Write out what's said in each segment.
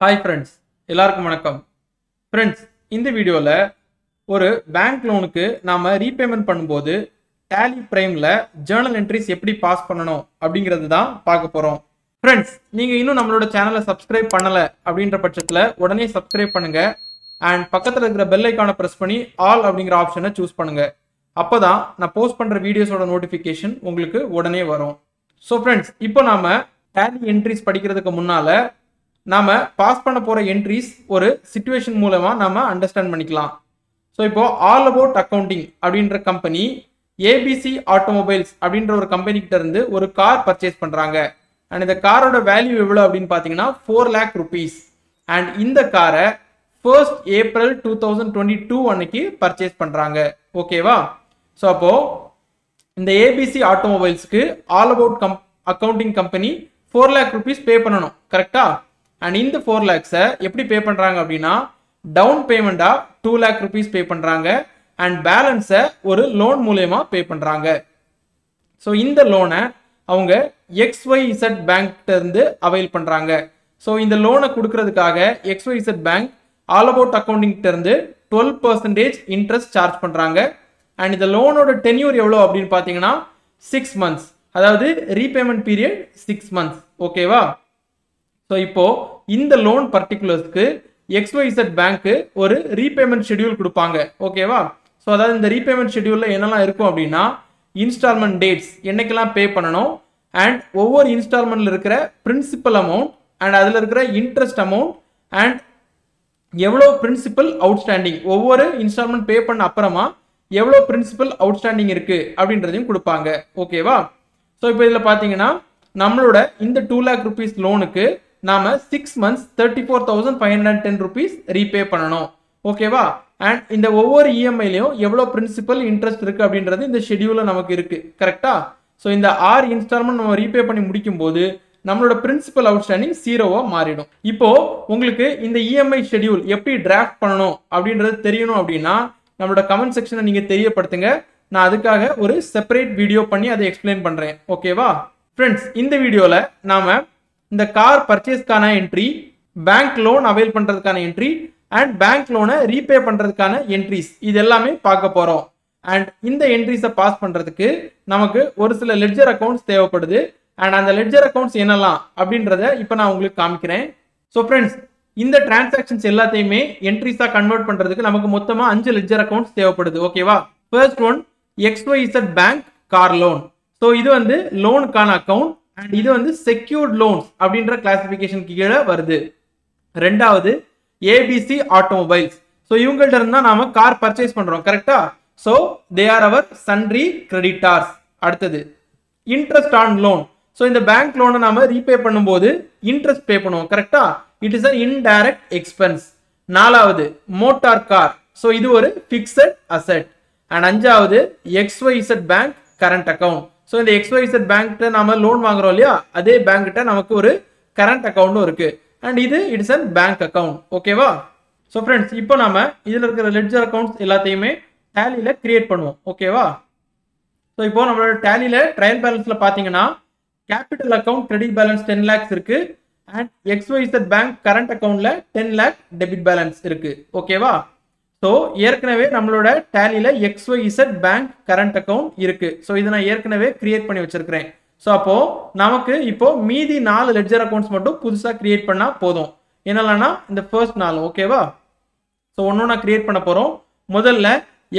Hi friends எல்லாருக்கும் வணக்கம். Friends இந்த வீடியோவில் ஒரு பேங்க் லோனுக்கு நாம் ரீபேமெண்ட் பண்ணும்போது டேலி ப்ரைமில் ஜேர்னல் என்ட்ரிஸ் எப்படி பாஸ் பண்ணணும் அப்படிங்கிறது தான் பார்க்க போகிறோம் ஃப்ரெண்ட்ஸ் நீங்கள் இன்னும் நம்மளோட சேனலை சப்ஸ்கிரைப் பண்ணலை அப்படின்ற பட்சத்தில் உடனே சப்ஸ்கிரைப் பண்ணுங்கள் அண்ட் பக்கத்தில் இருக்கிற பெல் ஐக்கானை ப்ரெஸ் பண்ணி ஆல் அப்படிங்கிற ஆப்ஷனை சூஸ் பண்ணுங்கள் அப்போ தான் நான் போஸ்ட் பண்ணுற வீடியோஸோட நோட்டிஃபிகேஷன் உங்களுக்கு உடனே வரும். ஸோ ஃப்ரெண்ட்ஸ் இப்போ நாம் டேலி என்ட்ரிஸ் படிக்கிறதுக்கு முன்னால் நாம் பாஸ் பண்ண போகிற என்ட்ரிஸ் ஒரு சுச்சுவேஷன் மூலமாக நாம் அண்டர்ஸ்டாண்ட் பண்ணிக்கலாம். ஸோ இப்போ ஆல் அபவுட் அக்கௌண்டிங் அப்படின்ற கம்பெனி ஏபிசி ஆட்டோமொபைல்ஸ் அப்படின்ற ஒரு கம்பெனிக்கிட்ட இருந்து ஒரு கார் பர்ச்சேஸ் பண்ணுறாங்க அண்ட் இந்த காரோட வேல்யூ எவ்வளோ அப்படின்னு பார்த்தீங்கன்னா ஃபோர் லேக் ருபீஸ் அண்ட் இந்த காரை first April two thousand twenty two அன்னைக்கு பர்ச்சேஸ் பண்ணுறாங்க ஓகேவா ஸோ அப்போது இந்த ஏபிசி ஆட்டோமொபைல்ஸ்க்கு all about come accounting company four lakh rupees pay பண்ணணும். கரெக்டாக அண்ட் இந்த ஃபோர் லேக்ஸை எப்படி பே பண்ணுறாங்க அப்படின்னா டவுன் பேமெண்ட்டாக டூ லேக் ருபீஸ் பே பண்ணுறாங்க அண்ட் பேலன்ஸை ஒரு லோன் மூலயமா பே பண்ணுறாங்க ஸோ இந்த லோனை அவங்க எக்ஸ்ஒய்இசட் இசட் பேங்க்டேருந்து அவைல் பண்ணுறாங்க ஸோ இந்த லோனை கொடுக்கறதுக்காக எக்ஸ்ஒய்இசட் பேங்க் ஆல் அபவுட் அக்கௌண்டிங்கிட்டேருந்து டுவெல் பர்சன்டேஜ் இன்ட்ரெஸ்ட் சார்ஜ் பண்ணுறாங்க அண்ட் இந்த லோனோட டென்யூர் எவ்வளோ அப்படின்னு பார்த்தீங்கன்னா சிக்ஸ் மந்த்ஸ் அதாவது ரீபேமெண்ட் பீரியட் சிக்ஸ் மந்த்ஸ் ஓகேவா ஸோ இப்போ இந்த லோன் பர்டிகுலர்ஸ்க்கு எக்ஸ்ஒய்செட் பேங்க்கு ஒரு ரீபேமெண்ட் ஷெட்யூல் கொடுப்பாங்க. ஓகேவா ஸோ அதாவது இந்த ரீபேமெண்ட் ஷெட்யூலில் என்னெல்லாம் இருக்கும் அப்படின்னா இன்ஸ்டால்மெண்ட் டேட்ஸ் என்னைக்கெல்லாம் பே பண்ணணும் அண்ட் ஒவ்வொரு இன்ஸ்டால்மெண்ட்டில் இருக்கிற பிரின்சிபல் அமௌண்ட் அண்ட் அதில் இருக்கிற இன்ட்ரெஸ்ட் அமௌண்ட் அண்ட் எவ்வளோ பிரின்சிபல் அவுட்ஸ்டாண்டிங் ஒவ்வொரு இன்ஸ்டால்மெண்ட் பே பண்ண அப்புறமா எவ்வளோ பிரின்சிபல் அவுட்ஸ்டாண்டிங் இருக்குது அப்படின்றதையும் கொடுப்பாங்க. ஓகேவா ஸோ இப்போ இதில் பார்த்தீங்கன்னா நம்மளோட இந்த டூ லேக் ருபீஸ் லோனுக்கு நாம six months thirty four thousand five hundred ten rupees repay பண்ணணும். ஓகேவா அண்ட் இந்த ஒவ்வொரு இஎம்ஐலையும் எவ்வளோ பிரின்சிபல் இன்ட்ரெஸ்ட் இருக்குது அப்படின்றது இந்த ஷெடியூலில் நமக்கு இருக்குது கரெக்டாக ஸோ இந்த ஆறு இன்ஸ்டால்மெண்ட் நம்ம ரீபே பண்ணி முடிக்கும் போது நம்மளோட பிரின்சிபல் அவுட்ஸ்டாண்டிங் ஜீரோவாக மாறிடும். இப்போது உங்களுக்கு இந்த இஎம்ஐ ஷெடியூல் எப்படி டிராஃப்ட் பண்ணணும் அப்படின்றது தெரியணும் அப்படின்னா நம்மளோட கமெண்ட் செக்ஷனை நீங்கள் தெரியப்படுத்துங்க. நான் அதுக்காக ஒரு செப்பரேட் வீடியோ பண்ணி அதை எக்ஸ்பிளைன் பண்ணுறேன் ஓகேவா ஃப்ரெண்ட்ஸ் இந்த வீடியோவில் நாம் இந்த கார் பர்ச்சேஸ்க்கான என்ட்ரி பேங்க் லோன் அவைல் பண்ணுறதுக்கான என்ட்ரி அண்ட் பேங்க் லோனை ரீபே பண்ணுறதுக்கான என்ட்ரிஸ் இது எல்லாமே பார்க்க போகிறோம் அண்ட் இந்த என்ட்ரிஸை பாஸ் பண்ணுறதுக்கு நமக்கு ஒரு சில லெட்ஜர் அக்கௌண்ட்ஸ் தேவைப்படுது. அண்ட் அந்த லெட்ஜர் அக்கௌண்ட்ஸ் என்னெல்லாம் அப்படின்றத இப்போ நான் உங்களுக்கு காமிக்கிறேன். ஸோ ஃப்ரெண்ட்ஸ் இந்த டிரான்சாக்ஷன்ஸ் எல்லாத்தையுமே என்ட்ரிஸாக கன்வெர்ட் பண்ணுறதுக்கு நமக்கு மொத்தமாக அஞ்சு லெட்ஜர் அக்கௌண்ட்ஸ் தேவைப்படுது. ஓகேவா first one XYZ bank car loan so இது வந்து லோனுக்கான அக்கௌண்ட் அண்ட் இது வந்து செக்யூர்ட் லோன்ஸ் அப்படின்ற கிளாசிபிகேஷன் கீழே வருது. ரெண்டாவது ஏபிசி ஆட்டோமொபைல்ஸ் ஸோ இவங்கள்ட்ட இருந்தா நாம கார் பர்ச்சேஸ் பண்றோம் கரெக்டா so they are our sundry creditors அடுத்தது இன்ட்ரெஸ்ட் ஆன் லோன் ஸோ இந்த பேங்க் லோனை நாம ரீபே பண்ணும்போது இன்ட்ரெஸ்ட் பே பண்ணுவோம் கரெக்டா it is an indirect expense நாலாவது மோட்டார் கார் ஸோ இது ஒரு ஃபிக்ஸட் அசெட் அண்ட் அஞ்சாவது XYZ bank current account so இந்த எக்ஸ்ஒய்சட் பேங்க்கிட்ட நாம லோன் வாங்குறோம் இல்லையா? அதே பேங்க்கிட்ட நமக்கு ஒரு கரண்ட் அக்கௌண்ட்டும் இருக்கு. அண்ட் இது இட்ஸ் அன் பேங்க் அக்கௌண்ட் ஓகேவா ஸோ ஃப்ரெண்ட்ஸ் இப்போ நம்ம இதில் இருக்கிற லெட்ஜர் அக்கௌண்ட்ஸ் எல்லாத்தையுமே டேலியில் கிரியேட் பண்ணுவோம். ஓகேவா ஸோ இப்போ நம்மளோட டேலியில் ட்ரையல் பேலன்ஸில் பார்த்தீங்கன்னா capital account credit balance ten lakhs இருக்கு. அண்ட் எக்ஸ்ஒய்சட் பேங்க் கரண்ட் அக்கௌண்ட்ல டென் லேக் டெபிட் பேலன்ஸ் இருக்கு. ஓகேவா ஸோ ஏற்கனவே நம்மளோட டேலியில் எக்ஸ்ஒய்இசட் பேங்க் கரண்ட் அக்கௌண்ட் இருக்கு. ஸோ இதை நான் ஏற்கனவே கிரியேட் பண்ணி வச்சிருக்கிறேன். ஸோ அப்போ நமக்கு இப்போ மீதி நாலு லெட்ஜர் அக்கௌண்ட்ஸ் மட்டும் புதுசாக கிரியேட் பண்ணா போதும். என்னலாம்னா இந்த ஃபர்ஸ்ட் நாலு ஓகேவா ஸோ ஒன்று நான் கிரியேட் பண்ண போகிறோம் முதல்ல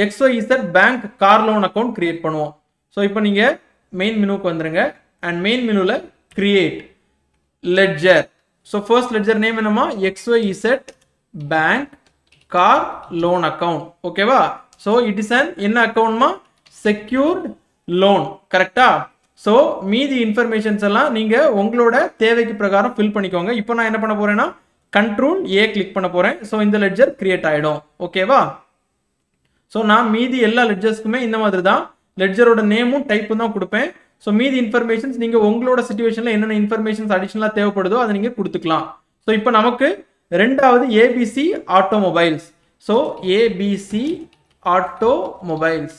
XYZ bank car loan account create பண்ணுவோம். ஸோ இப்போ நீங்கள் மெயின் மெனுக்கு வந்துருங்க. அண்ட் மெயின் மெனுவில் create ledger so first ledger name என்னமா XYZ bank car loan account ஓகேவா ஸோ இட் இஸ் அன் என்ன அக்கௌண்ட்மா செக்யூர்ட் லோன் கரெக்டா ஸோ மீதி இன்ஃபர்மேஷன்ஸ் எல்லாம் நீங்கள் உங்களோட தேவைக்கு பிரகாரம் ஃபில் பண்ணிக்கோங்க. இப்போ நான் என்ன பண்ண போறேன்னா கண்ட்ரோல் ஏ கிளிக் பண்ண போறேன். ஸோ இந்த லெட்ஜர் கிரியேட் ஆகிடும் ஓகேவா ஸோ நான் மீதி எல்லா லெட்ஜர்ஸ்க்குமே இந்த மாதிரி தான் லெட்ஜரோட நேமும் டைப்பும் தான் கொடுப்பேன். ஸோ மீதி இன்ஃபர்மேஷன்ஸ் நீங்கள் உங்களோட சுச்சுவேஷனில் என்னென்ன இன்ஃபர்மேஷன்ஸ் அடிஷனலாக தேவைப்படுதோ அதை நீங்கள் கொடுத்துக்கலாம். ஸோ இப்போ நமக்கு ரெண்டாவது ABC automobiles so ABC automobiles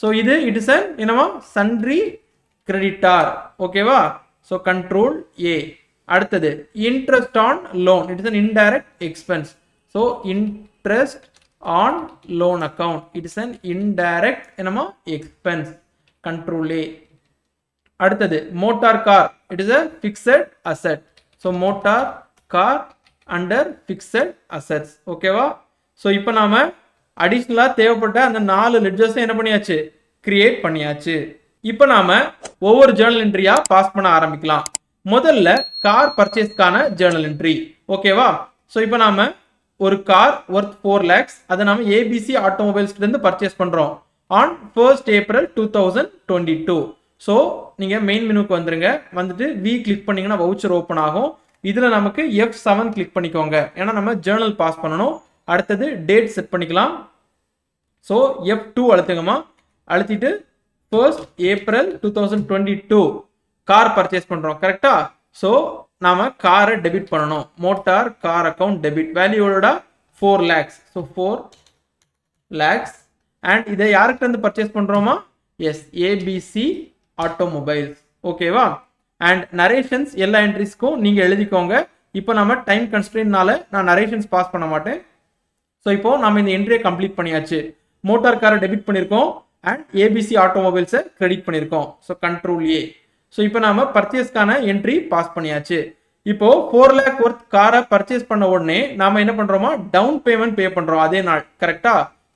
so இது இட் இஸ் அன் என்னவா? சன்ரி கிரெடிட்டார் ஓகேவா ஸோ கண்ட்ரோல் ஏ அடுத்தது interest on loan it is an indirect expense so interest on loan account it is an indirect என்னமா expense control A அடுத்தது motor car it is a fixed asset so motor car under fixed assets ஓகேவா so இப்போ நாம் அடிஷ்னலாக தேவைப்பட்ட அந்த நாலு லெட்ஜர்ஸை என்ன பண்ணியாச்சு? கிரியேட் பண்ணியாச்சு. இப்போ நாம் ஒவ்வொரு ஜேர்னல் என்ட்ரியாக பாஸ் பண்ண ஆரம்பிக்கலாம். முதல்ல கார் பர்ச்சேஸ்க்கான ஜேர்னல் என்ட்ரி ஓகேவா ஸோ இப்போ நாம் ஒரு கார் ஒர்த் ஃபோர் லேக்ஸ் அதை நாம் ஏபிசி ஆட்டோமொபைல்ஸ்லேருந்து பர்ச்சேஸ் பண்ணுறோம் on first April two thousand twenty two so நீங்கள் மெயின் மெனுக்கு வந்துருங்க. வந்துட்டு வி கிளிக் பண்ணிங்கன்னா வவுச்சர் ஓப்பன் ஆகும். இதில் நமக்கு எஃப் செவன் கிளிக் பண்ணிக்கோங்க. ஏன்னா நம்ம ஜேர்னல் பாஸ் பண்ணணும். அடுத்தது டேட் செட் பண்ணிக்கலாம். ஸோ எஃப் டூ அழுத்துங்கம்மா. அழுத்திட்டு first April two thousand twenty two car purchase பண்ணுறோம் கரெக்டா ஸோ நாம் காரை டெபிட் பண்ணணும். Motor car account debit வேல்யூவோட four lakhs so four lakhs and இதை யார்கிட்ட இருந்து பர்ச்சேஸ் பண்ணுறோமா எஸ் ஏபிசி ஆட்டோமொபைல்ஸ் ஓகேவா அண்ட் நரேஷன்ஸ் எல்லா என்ட்ரிஸ்க்கும் நீங்கள் எழுதிக்கோங்க. இப்போ நம்ம டைம் கன்ஸ்ட்ரெயின்னால நான் நரேஷன்ஸ் பாஸ் பண்ண மாட்டேன். ஸோ இப்போ நம்ம இந்த என்ட்ரியை கம்ப்ளீட் பண்ணியாச்சு. மோட்டார் காரை டெபிட் பண்ணியிருக்கோம் அண்ட் ஏபிசி ஆட்டோமொபைல்ஸை கிரெடிட் பண்ணியிருக்கோம் ஸோ கண்ட்ரோல் ஏ ஸோ இப்போ நாம பர்ச்சேஸ்க்கான என்ட்ரி பாஸ் பண்ணியாச்சு. இப்போ ஃபோர் லேக் ஒர்த் காரை பர்ச்சேஸ் பண்ண உடனே நாம என்ன பண்றோமா? டவுன் பேமெண்ட் பே பண்றோம் அதே நாள். கரெக்டா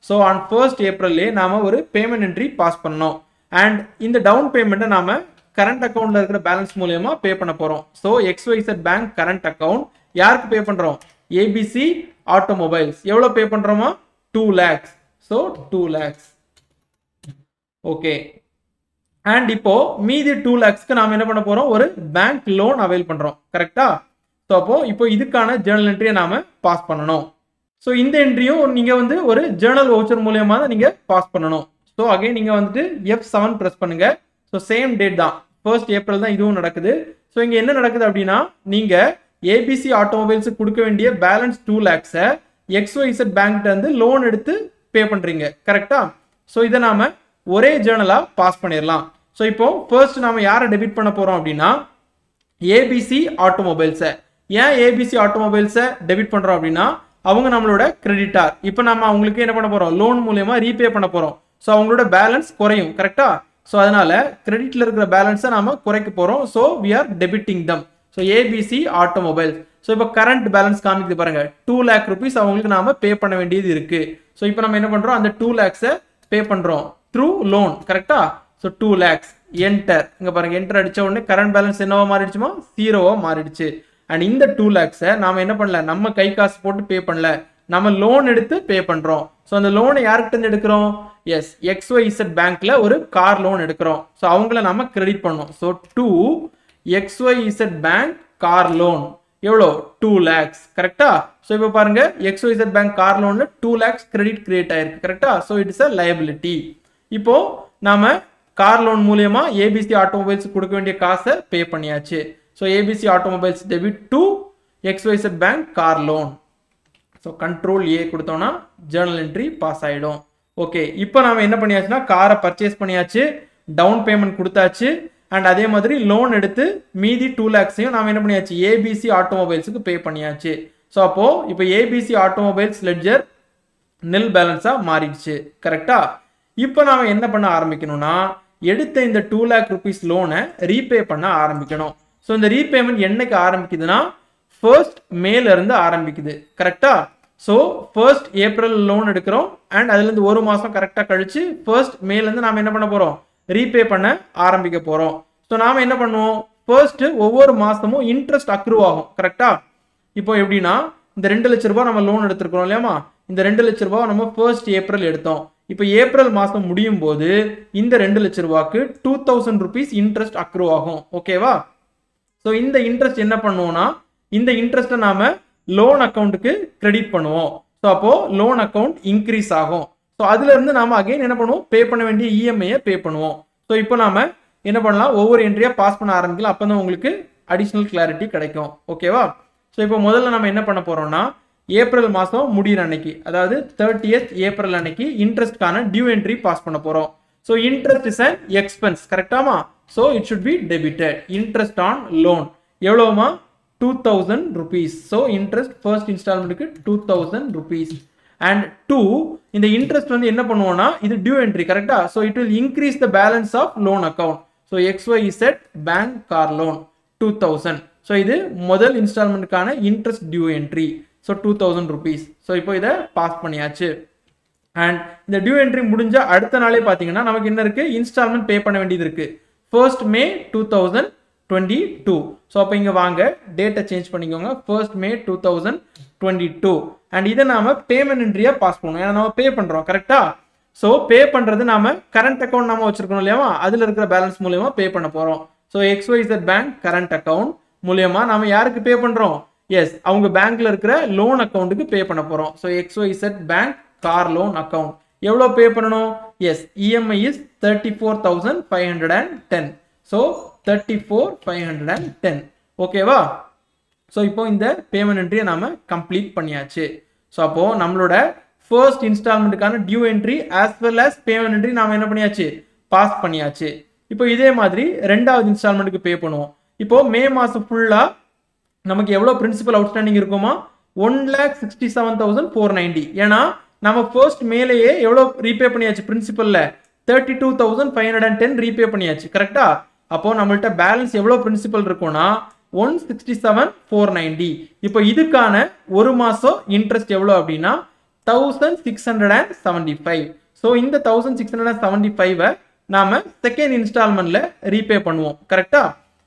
ஸோ ஆன் ஃபர்ஸ்ட் ஏப்ரல்லே நாம ஒரு பேமெண்ட் என்ட்ரி பாஸ் பண்ணோம். அண்ட் இந்த டவுன் பேமெண்ட்டை நாம கரண்ட் அக்கௌண்ட்ல இருக்கிற பேலன்ஸ் மூலியமா பே பண்ண போறோம். So XYZ bank current account யாருக்கு பே பண்றோம்? ஏபிசி ஆட்டோமொபைல்ஸ் எவ்வளோ பே பண்றோமா? Two lakhs so two lakhs okay and இப்போ மீதி டூ லேக்ஸ்க்கு நாம என்ன பண்ண போறோம்? ஒரு பேங்க் லோன் அவைல் பண்றோம். கரெக்டா ஸோ அப்போ இப்போ இதுக்கான ஜேர்னல் என்ட்ரியை நாம பாஸ் பண்ணணும். ஸோ இந்த என்ட்ரியும் நீங்க வந்து ஒரு ஜேர்னல் வவுச்சர் மூலியமா தான் நீங்க பாஸ் பண்ணணும். ஸோ அகைன் நீங்க வந்துட்டு எஃப் செவன் ப்ரெஸ் பண்ணுங்க. ஸோ சேம் டேட் தான். ஃபர்ஸ்ட் ஏப்ரல் தான் இதுவும் நடக்குது. ஸோ இங்கே என்ன நடக்குது அப்படின்னா நீங்கள் ஏபிசி ஆட்டோமொபைல்ஸுக்கு கொடுக்க வேண்டிய பேலன்ஸ் டூ லேக்ஸை எக்ஸ்ஒய்சட் பேங்க்ட்ட இருந்து லோன் எடுத்து பே பண்ணுறீங்க கரெக்டா ஸோ இதை நாம் ஒரே ஜேர்னலாக பாஸ் பண்ணிடலாம். ஸோ இப்போ ஃபர்ஸ்ட் நாம் யாரை டெபிட் பண்ண போகிறோம் அப்படின்னா ஏபிசி ஆட்டோமொபைல்ஸை ஏன் ஏபிசி ஆட்டோமொபைல்ஸை டெபிட் பண்ணுறோம் அப்படின்னா அவங்க நம்மளோட கிரெடிட்டார் இப்போ நம்ம அவங்களுக்கு என்ன பண்ண போகிறோம் லோன் மூலயமா ரீபே பண்ண போகிறோம் ஸோ அவங்களோட பேலன்ஸ் குறையும். கரெக்டாக ஸோ அதனால் கிரெடிட்டில் இருக்கிற பேலன்ஸை நாம் குறைக்க போகிறோம் so we are debiting them so ABC automobile so இப்போ கரண்ட் பேலன்ஸ் காமிக்குது பாருங்கள் டூ லேக் ருபீஸ் அவங்களுக்கு நாம் பே பண்ண வேண்டியது இருக்குது ஸோ இப்போ நம்ம என்ன பண்ணுறோம் அந்த டூ லேக்ஸை பே பண்ணுறோம் த்ரூ லோன் கரெக்டா ஸோ டூ லேக்ஸ் என்டர் இங்கே பாருங்கள் என்டர் அடித்த உடனே கரண்ட் பேலன்ஸ் என்னவோ மாறிடுச்சுமா? ஜீரோவோ மாறிடுச்சு. அண்ட் இந்த டூ லேக்ஸை நாம் என்ன பண்ணல? நம்ம கை காசு போட்டு பே பண்ணல. நம்ம லோன் எடுத்து பே பண்ணுறோம் ஸோ அந்த லோனை யார்கிட்டருந்து எடுக்கிறோம்? எஸ் எக்ஸ்வை இசட் பேங்க்கில் ஒரு கார் லோன் எடுக்கிறோம். ஸோ அவங்கள நம்ம கிரெடிட் பண்ணோம் so to X Y Z bank car loan எவ்வளோ? டூ லேக்ஸ் கரெக்டா ஸோ இப்போ பாருங்க எக்ஸ்ஒய்சட் பேங்க் கார் லோனில் டூ லேக்ஸ் கிரெடிட் கிரியேட் ஆயிருக்கு. கரெக்டா ஸோ இட்ஸ் அ லைபிலிட்டி இப்போ நாம கார் லோன் மூலியமா ஏபிசி ஆட்டோமொபைல்ஸ் கொடுக்க வேண்டிய காசை பே பண்ணியாச்சு. So ABC automobiles debit to XYZ bank car loan so control A கொடுத்தோன்னா ஜேர்னல் என்ட்ரி பாஸ் ஆகிடும் ஓகே இப்போ நாம் என்ன பண்ணியாச்சுன்னா காரை பர்ச்சேஸ் பண்ணியாச்சு டவுன் பேமெண்ட் கொடுத்தாச்சு அண்ட் அதே மாதிரி லோன் எடுத்து மீதி டூ லேக்ஸையும் நாம் என்ன பண்ணியாச்சு ஏபிசி ஆட்டோமொபைல்ஸுக்கு பே பண்ணியாச்சு. ஸோ அப்போது இப்போ ஏபிசி ஆட்டோமொபைல்ஸ் லெட்ஜர் நெல் பேலன்ஸாக மாறிடுச்சு. கரெக்டாக இப்போ நாம் என்ன பண்ண ஆரம்பிக்கணும்னா எடுத்த இந்த டூ லேக் ருபீஸ் லோனை ரீபே பண்ண ஆரம்பிக்கணும். ஸோ இந்த ரீபேமெண்ட் என்னைக்கு ஆரம்பிக்குதுன்னா ஃபர்ஸ்ட் மேலேருந்து ஆரம்பிக்குது. கரெக்டாக ஸோ ஃபர்ஸ்ட் ஏப்ரல் லோன் எடுக்கிறோம். அண்ட் அதுலேருந்து ஒரு மாதம் கரெக்டாக கழிச்சு ஃபர்ஸ்ட் மேலேருந்து நாம் என்ன பண்ண போகிறோம் ரீபே பண்ண ஆரம்பிக்க போகிறோம் ஸோ நாம் என்ன பண்ணுவோம்? ஃபர்ஸ்ட்டு ஒவ்வொரு மாதமும் இன்ட்ரெஸ்ட் அக்ரூவ் ஆகும். கரெக்டாக இப்போ எப்படின்னா இந்த ரெண்டு லட்ச ரூபாய் நம்ம லோன் எடுத்திருக்கிறோம் இல்லையாமா இந்த ரெண்டு லட்ச ரூபா நம்ம ஃபர்ஸ்ட் ஏப்ரல் எடுத்தோம். இப்போ ஏப்ரல் மாதம் முடியும் போது இந்த ரெண்டு லட்ச ரூபாக்கு two thousand rupees interest accrue ஆகும். ஓகேவா ஸோ இந்த இன்ட்ரெஸ்ட் என்ன பண்ணுவோம்னா இந்த இன்ட்ரெஸ்ட்டை நாம லோன் அக்கௌண்ட்டுக்கு கிரெடிட் பண்ணுவோம். ஸோ அப்போது லோன் அக்கௌண்ட் இன்க்ரீஸ் ஆகும். ஸோ அதுலேருந்து நாம் அகைன் என்ன பண்ணுவோம்? பே பண்ண வேண்டிய இஎம்ஐயை பே பண்ணுவோம். ஸோ இப்போ நாம் என்ன பண்ணலாம்? ஒவ்வொரு என்ட்ரியாக பாஸ் பண்ண ஆரம்பிக்கலாம். அப்போ தான் உங்களுக்கு அடிஷ்னல் கிளாரிட்டி கிடைக்கும். ஓகேவா ஸோ இப்போ முதல்ல நம்ம என்ன பண்ண போகிறோம்னா ஏப்ரல் மாதம் முடிகிற அன்னைக்கு அதாவது தேர்ட்டியத் ஏப்ரல் அன்னைக்கு இன்ட்ரெஸ்ட்கான டியூ என்ட்ரி பாஸ் பண்ண போகிறோம் so interest is an expense கரெக்டாமா so it should be debited interest on loan எவ்வளோமா two thousand rupees so interest first இன்ஸ்டால்மெண்ட்டுக்கு two thousand rupees and to இந்த இன்ட்ரெஸ்ட் வந்து என்ன பண்ணுவோம்னா இது டியூ என்ட்ரி கரெக்டா so it will increase the balance of loan account so XY Z bank car loan two thousand so இது முதல் இன்ஸ்டால்மெண்ட்டுக்கான interest due entry so two thousand rupees so இப்போ இதை பாஸ் பண்ணியாச்சு. அண்ட் இந்த டியூ என்ட்ரி முடிஞ்ச அடுத்த நாளே பார்த்தீங்கன்னா நமக்கு என்ன இருக்கு? இன்ஸ்டால்மெண்ட் பே பண்ண வேண்டியது இருக்கு. First May two thousand twenty two so அப்போ இங்கே வாங்க டேட்டை சேஞ்ச் பண்ணிக்கோங்க. First May two thousand twenty two and இதை நாம் பேமெண்ட் இன்ட்ரியாக பாஸ் பண்ணுவோம் ஏன்னா நம்ம பே பண்ணுறோம் கரெக்டாக ஸோ பே பண்ணுறது நாம் கரண்ட் அக்கௌண்ட் நம்ம வச்சுருக்கணும் இல்லையாமா அதில் இருக்கிற பேலன்ஸ் மூலியமாக பே பண்ண போகிறோம் so XYZ bank current account மூலியமாக நாம் யாருக்கு பே பண்ணுறோம் எஸ் அவங்க பேங்க்கில் இருக்கிற லோன் அக்கௌண்ட்டுக்கு பே பண்ண போகிறோம் so XYZ bank car loan account எவ்வளோ பே பண்ணணும்? Yes EMI is thirty four thousand five hundred and ten so thirty four five hundred and ten ஓகேவா ஸோ இப்போ இந்த பேமெண்ட் என்ட்ரியை நாம் கம்ப்ளீட் பண்ணியாச்சு. ஸோ அப்போது நம்மளோட first இன்ஸ்டால்மெண்ட்டுக்கான due entry as well as payment entry நாம் என்ன பண்ணியாச்சு? பாஸ் பண்ணியாச்சு. இப்போ இதே மாதிரி ரெண்டாவது இன்ஸ்டால்மெண்ட்டுக்கு பே பண்ணுவோம். இப்போது மே மாதம் ஃபுல்லாக நமக்கு எவ்வளோ பிரின்சிபல் அவுட்ஸ்டாண்டிங் இருக்குமா? One lakh sixty seven thousand four ninety ஏன்னா நம்ம ஃபர்ஸ்ட் மேலேயே எவ்வளோ ரீபே பண்ணியாச்சு பிரின்சிபலில் thirty two thousand five hundred and ten repay பண்ணியாச்சு. கரெக்டாக அப்போ நம்மள்ட்ட பேலன்ஸ் எவ்வளோ பிரின்சிபல் இருக்கும்னா one sixty seven four ninety இப்போ இதுக்கான ஒரு மாதம் இன்ட்ரெஸ்ட் எவ்வளோ அப்படின்னா thousand six hundred and seventy five so இந்த thousand six hundred and seventy ஃபைவை நாம செகண்ட் இன்ஸ்டால்மெண்ட்ல ரீபே பண்ணுவோம். கரெக்டா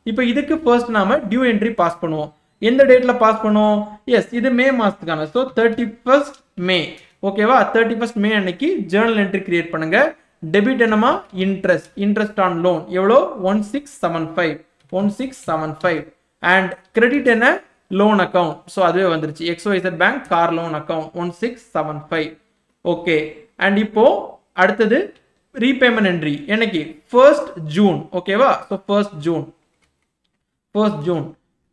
இப்போ இதுக்கு ஃபர்ஸ்ட் நாம டியூ என்ட்ரி பாஸ் பண்ணுவோம். எந்த டேட்ல பாஸ் பண்ணுவோம்? எஸ் இது மே மாசத்துக்கான. ஸோ தேர்ட்டி ஃபர்ஸ்ட் மே ஓகேவா தேர்ட்டி ஃபர்ஸ்ட் மே அன்னைக்கு ஜேர்னல் என்ட்ரி கிரியேட் பண்ணுங்க. டெபிட் என்னமா இன்ட்ரெஸ்ட் இன்ட்ரெஸ்ட் ஆன் லோன் எவ்வளோ? One six seven five one six seven five and credit என்ன? லோன் அக்கௌண்ட் ஸோ அதுவே வந்துருச்சு. XYZ bank car loan account one six seven five okay and இப்போ அடுத்தது repayment entry என்னைக்கு? First June ஓகேவா so first June first June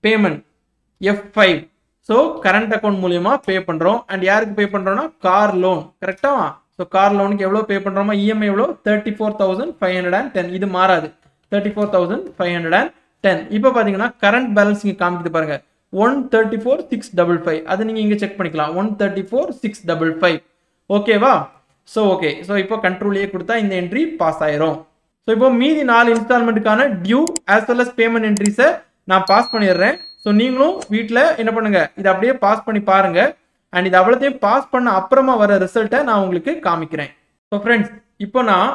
payment F five so current account மூலியமாக pay பண்ணுறோம் and யாருக்கு pay பண்ணுறோன்னா கார் லோன் கரெக்டாக so car லோனுக்கு எவ்வளோ பே பண்ணுறோமோ இஎம்ஐ எவ்வளோ? Thirty four thousand five hundred and ten இது மாறாது. Thirty four thousand five hundred and ten இப்போ பார்த்தீங்கன்னா கரண்ட் பேலன்ஸ் இங்கே காமிக்குது பாருங்கள் one thirty four six double five அது நீங்கள் இங்கே செக் பண்ணிக்கலாம். One thirty four six double five ஓகேவா ஸோ ஓகே ஸோ இப்போ கண்ட்ரோலையே கொடுத்தா இந்த என்ட்ரி பாஸ் ஆயிரும். ஸோ இப்போ மீதி நாலு இன்ஸ்டால்மெண்ட்டுக்கான due as well as payment என்ட்ரிஸை நான் பாஸ் பண்ணிடுறேன். ஸோ நீங்களும் வீட்டில் என்ன பண்ணுங்கள் இதை அப்படியே பாஸ் பண்ணி பாருங்கள் அண்ட் இது அவ்வளோத்தையும் பாஸ் பண்ண அப்புறமா வர ரிசல்ட்டை நான் உங்களுக்கு காமிக்கிறேன். ஸோ ஃப்ரெண்ட்ஸ் இப்போ நான்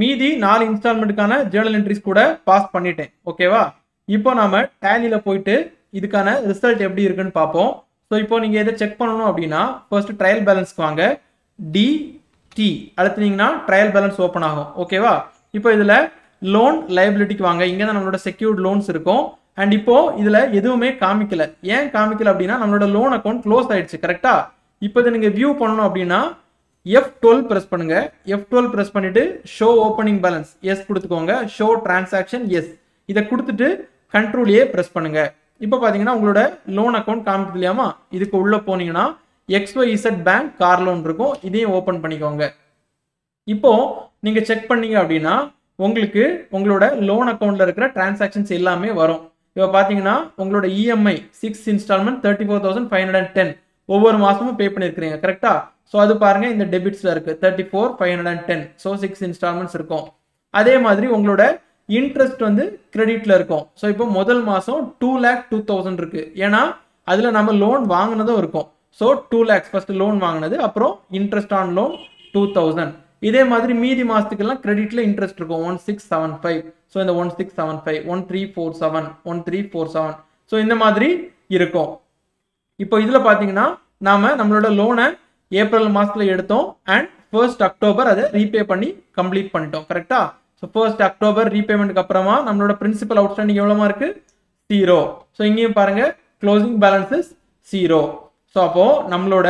மீதி நாலு இன்ஸ்டால்மெண்ட்டுக்கான ஜேர்னல் என்ட்ரிஸ் கூட பாஸ் பண்ணிட்டேன். ஓகேவா இப்போ நாம டேலியில் போயிட்டு இதுக்கான ரிசல்ட் எப்படி இருக்குன்னு பார்ப்போம். ஸோ இப்போ நீங்கள் எதை செக் பண்ணணும் அப்படின்னா ஃபர்ஸ்ட் ட்ரையல் பேலன்ஸ்க்கு வாங்க. டி டி அழுத்தினீங்கன்னா ட்ரையல் பேலன்ஸ் ஓப்பன் ஆகும். ஓகேவா இப்போ இதில் லோன் லைபிலிட்டிக்கு வாங்க. இங்கே தான் நம்மளோட செக்யூர்ட் லோன்ஸ் இருக்கும். அண்ட் இப்போ இதுல எதுவுமே காமிக்கல. ஏன் காமிக்கல அப்படின்னா நம்மளோட லோன் அக்கௌண்ட் க்ளோஸ் ஆயிடுச்சு கரெக்டா இப்போ இதை நீங்க வியூ பண்ணணும் அப்படின்னா எஃப் டுவெல் ப்ரெஸ் பண்ணுங்க. எஃப் டுவெல் ப்ரெஸ் பண்ணிட்டு ஷோ ஓப்பனிங் பேலன்ஸ் எஸ் கொடுத்துக்கோங்க. ஷோ டிரான்சாக்ஷன் எஸ் இதை கொடுத்துட்டு கண்ட்ரோல் ஏ ப்ரெஸ் பண்ணுங்க. இப்போ பாத்தீங்கன்னா உங்களோட லோன் அக்கௌண்ட் காமிக்குது இல்லையாமா? இதுக்கு உள்ள போனீங்கன்னா XY Z bank car loan இருக்கும். இதையும் ஓப்பன் பண்ணிக்கோங்க. இப்போ நீங்க செக் பண்ணீங்க அப்படின்னா உங்களுக்கு உங்களோட லோன் அக்கௌண்ட்ல இருக்கிற டிரான்சாக்ஷன்ஸ் எல்லாமே வரும். இப்போ பார்த்தீங்கன்னா உங்களோட EMI six installment thirty four thousand five hundred and ten ஒவ்வொரு மாதமும் பே பண்ணியிருக்கிறீங்க கரெக்டா ஸோ அது பாருங்க இந்த டெபிட்ஸ்ல இருக்கு. Thirty four five hundred and ten so six installments இருக்கும். அதே மாதிரி உங்களோட இன்ட்ரெஸ்ட் வந்து கிரெடிட்ல இருக்கும். ஸோ இப்போ முதல் மாதம் டூ லேக் டூ தௌசண்ட் இருக்கு. ஏன்னா அதுல நம்ம லோன் வாங்கினதும் இருக்கும். So two lakhs first loan வாங்கினது அப்புறம் interest on loan two thousand இதே மாதிரி மீதி மாதத்துக்கெல்லாம் கிரெடிட்ல இன்ட்ரெஸ்ட் இருக்கும். One six seven five so இந்த one six seven five one three four seven one three four seven so இந்த மாதிரி இருக்கும். இப்போ இதில் பார்த்தீங்கன்னா நாம நம்மளோட லோனை ஏப்ரல் மாதத்தில் எடுத்தோம். அண்ட் ஃபர்ஸ்ட் அக்டோபர் அதை ரீபே பண்ணி கம்ப்ளீட் பண்ணிட்டோம். கரெக்டா ஸோ ஃபர்ஸ்ட் அக்டோபர் ரீபேமெண்ட்க்கு அப்புறமா நம்மளோட பிரின்சிபல் அவுட்ஸ்டாண்டிங் எவ்வளோமா இருக்கு? ஜீரோ ஸோ இங்கேயும் பாருங்க க்ளோசிங் பேலன்ஸஸ் ஜீரோ ஸோ அப்போ நம்மளோட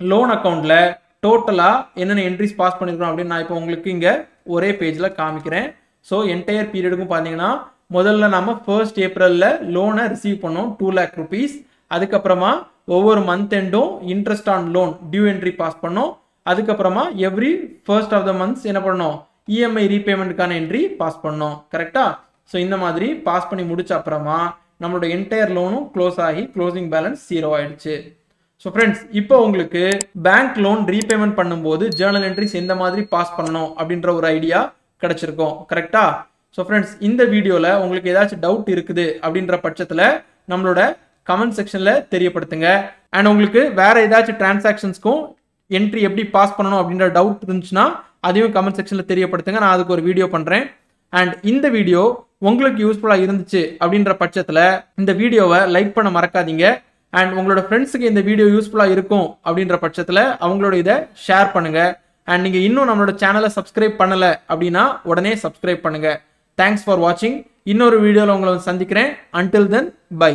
லோன் அக்கௌண்ட்ல டோட்டலாக என்னென்ன என்ட்ரிஸ் பாஸ் பண்ணியிருக்கோம் அப்படின்னு நான் இப்போ உங்களுக்கு இங்கே ஒரே பேஜில் காமிக்கிறேன். ஸோ என்டையர் பீரியடுக்கும் பார்த்தீங்கன்னா முதல்ல நம்ம ஃபர்ஸ்ட் ஏப்ரலில் லோனை ரிசீவ் பண்ணோம் டூ லேக் ருபீஸ் அதுக்கப்புறமா ஒவ்வொரு month எண்டும் interest on loan due entry pass பண்ணோம். அதுக்கப்புறமா every first of the months என்ன பண்ணோம்? இஎம்ஐ ரீபேமெண்ட்டுக்கான என்ட்ரி பாஸ் பண்ணோம். கரெக்டாக ஸோ இந்த மாதிரி பாஸ் பண்ணி முடிச்ச அப்புறமா நம்மளோட என்டையர் லோனும் க்ளோஸ் ஆகி க்ளோசிங் பேலன்ஸ் ஜீரோ ஆயிடுச்சு. ஸோ ஃப்ரெண்ட்ஸ் இப்போ உங்களுக்கு பேங்க் லோன் ரீபேமெண்ட் பண்ணும்போது ஜேர்னல் என்ட்ரிஸ் எந்த மாதிரி பாஸ் பண்ணணும் அப்படின்ற ஒரு ஐடியா கிடைச்சிருக்கும். கரெக்டா ஸோ ஃப்ரெண்ட்ஸ் இந்த வீடியோவில் உங்களுக்கு ஏதாச்சும் டவுட் இருக்குது அப்படின்ற பட்சத்தில் நம்மளோட கமெண்ட் செக்ஷனில் தெரியப்படுத்துங்க. அண்ட் உங்களுக்கு வேறு ஏதாச்சும் டிரான்சாக்ஷன்ஸ்க்கும் என்ட்ரி எப்படி பாஸ் பண்ணணும் அப்படின்ற டவுட் இருந்துச்சுன்னா அதையும் கமெண்ட் செக்ஷனில் தெரியப்படுத்துங்க. நான் அதுக்கு ஒரு வீடியோ பண்ணுறேன் அண்ட் இந்த வீடியோ உங்களுக்கு யூஸ்ஃபுல்லாக இருந்துச்சு அப்படின்ற பட்சத்தில் இந்த வீடியோவை லைக் பண்ண மறக்காதீங்க. அண்ட் உங்களோட ஃப்ரெண்ட்ஸுக்கு இந்த வீடியோ யூஸ்ஃபுல்லாக இருக்கும் அப்படின்ற பட்சத்தில் அவங்களோட இதை ஷேர் பண்ணுங்க. அண்ட் நீங்கள் இன்னும் நம்மளோட சேனலை சப்ஸ்கிரைப் பண்ணலை அப்படின்னா உடனே சப்ஸ்கிரைப் பண்ணுங்க. தேங்க்ஸ் ஃபார் வாட்சிங் இன்னொரு வீடியோவில் உங்களை சந்திக்கிறேன். Until then by